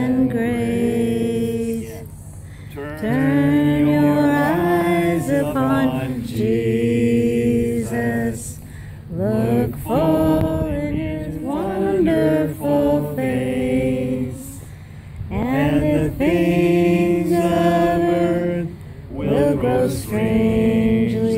and grace. Turn your eyes upon Jesus. Look for in his wonderful face. And the things of earth will grow strangely.